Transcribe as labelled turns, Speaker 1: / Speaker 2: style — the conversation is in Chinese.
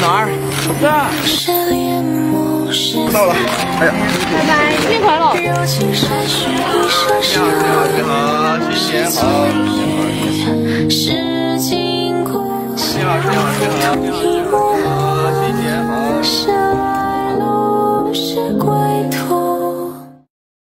Speaker 1: 哪儿？哥到了。哎呀，
Speaker 2: 拜拜，新年快乐！
Speaker 1: 你好，你好，你好，新年好，新年好，你好，你好，你好。